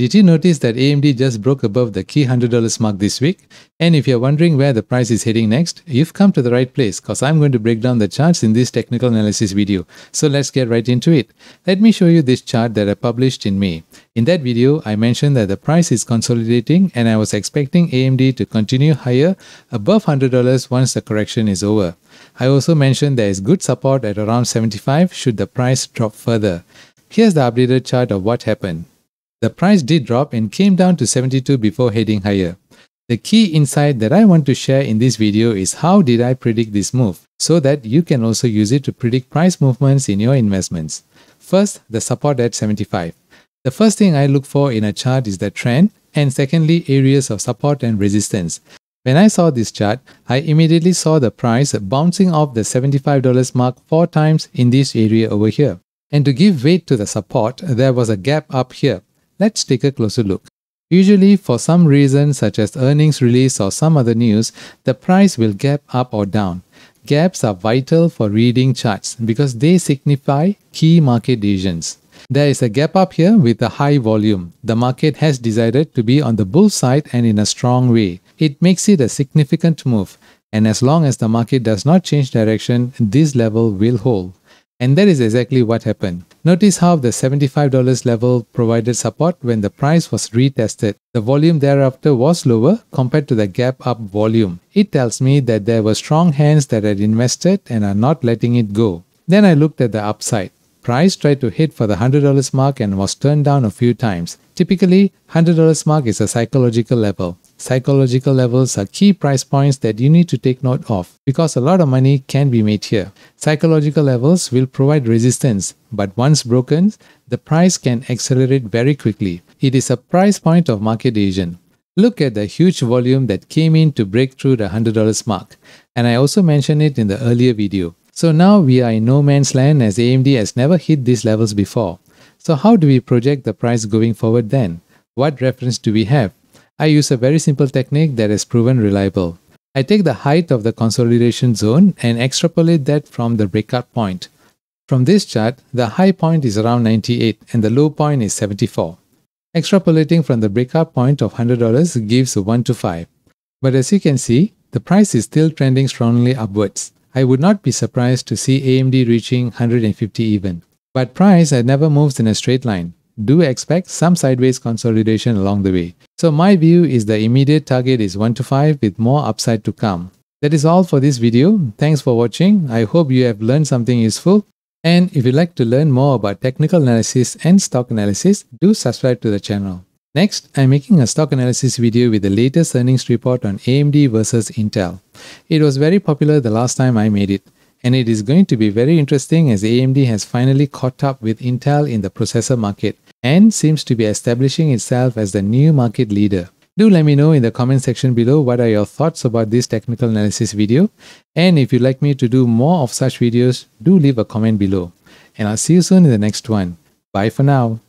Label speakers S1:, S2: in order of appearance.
S1: Did you notice that AMD just broke above the key $100 mark this week? And if you're wondering where the price is heading next, you've come to the right place because I'm going to break down the charts in this technical analysis video. So let's get right into it. Let me show you this chart that I published in May. In that video, I mentioned that the price is consolidating and I was expecting AMD to continue higher above $100 once the correction is over. I also mentioned there is good support at around 75 should the price drop further. Here's the updated chart of what happened. The price did drop and came down to 72 before heading higher. The key insight that I want to share in this video is how did I predict this move so that you can also use it to predict price movements in your investments. First, the support at 75. The first thing I look for in a chart is the trend and secondly areas of support and resistance. When I saw this chart, I immediately saw the price bouncing off the $75 mark four times in this area over here. And to give weight to the support, there was a gap up here. Let's take a closer look. Usually, for some reason such as earnings release or some other news, the price will gap up or down. Gaps are vital for reading charts because they signify key market decisions. There is a gap up here with a high volume. The market has decided to be on the bull side and in a strong way. It makes it a significant move. And as long as the market does not change direction, this level will hold. And that is exactly what happened. Notice how the $75 level provided support when the price was retested. The volume thereafter was lower compared to the gap up volume. It tells me that there were strong hands that had invested and are not letting it go. Then I looked at the upside. Price tried to hit for the $100 mark and was turned down a few times. Typically, $100 mark is a psychological level. Psychological levels are key price points that you need to take note of because a lot of money can be made here. Psychological levels will provide resistance, but once broken, the price can accelerate very quickly. It is a price point of market Asian. Look at the huge volume that came in to break through the $100 mark, and I also mentioned it in the earlier video. So now we are in no man's land as AMD has never hit these levels before. So how do we project the price going forward then? What reference do we have? I use a very simple technique that is proven reliable. I take the height of the consolidation zone and extrapolate that from the breakout point. From this chart, the high point is around 98 and the low point is 74. Extrapolating from the breakout point of $100 gives 1 to 5. But as you can see, the price is still trending strongly upwards. I would not be surprised to see AMD reaching 150 even. But price never moves in a straight line do expect some sideways consolidation along the way. So my view is the immediate target is 1 to 5 with more upside to come. That is all for this video. Thanks for watching. I hope you have learned something useful. And if you'd like to learn more about technical analysis and stock analysis, do subscribe to the channel. Next, I'm making a stock analysis video with the latest earnings report on AMD versus Intel. It was very popular the last time I made it and it is going to be very interesting as AMD has finally caught up with Intel in the processor market and seems to be establishing itself as the new market leader. Do let me know in the comment section below what are your thoughts about this technical analysis video and if you'd like me to do more of such videos, do leave a comment below. And I'll see you soon in the next one. Bye for now.